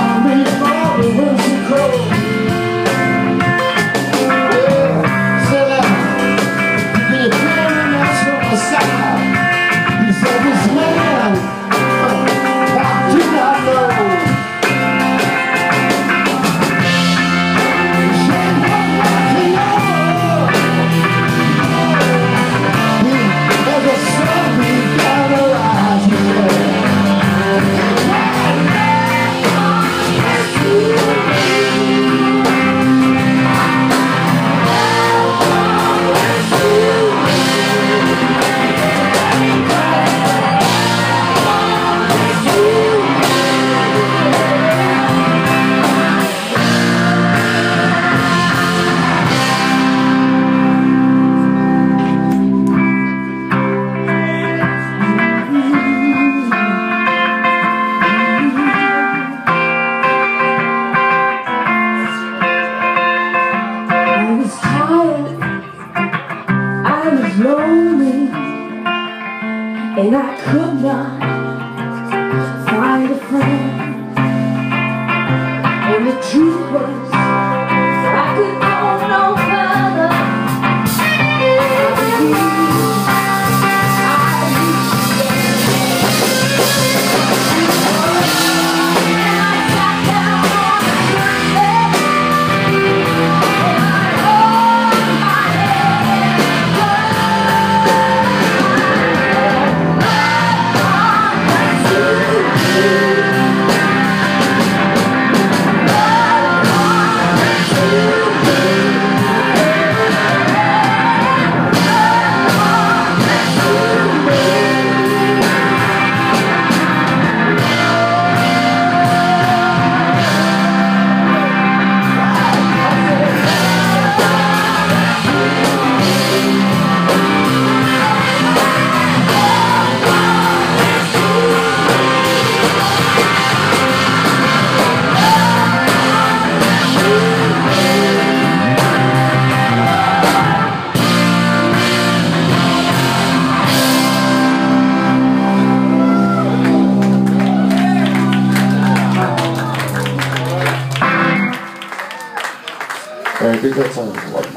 Come and I was lonely and I could not find a friend. And the truth was. do that sounds like.